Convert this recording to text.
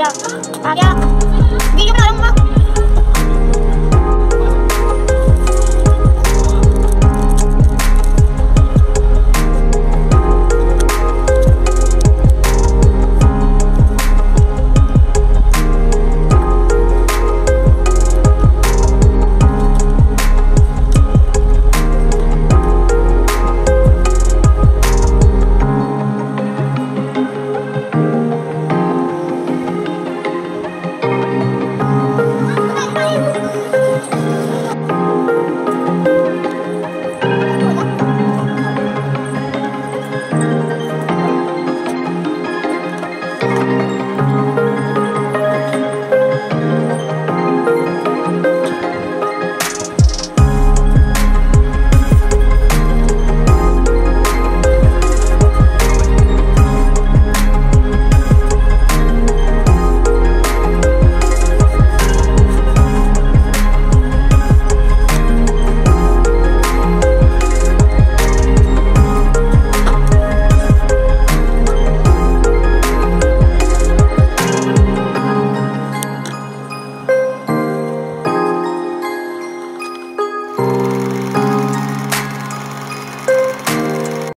yeah yeah Gigi mana rumah